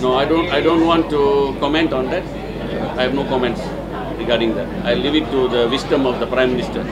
No, I don't. I don't want to comment on that. I have no comments regarding that. I leave it to the wisdom of the Prime Minister.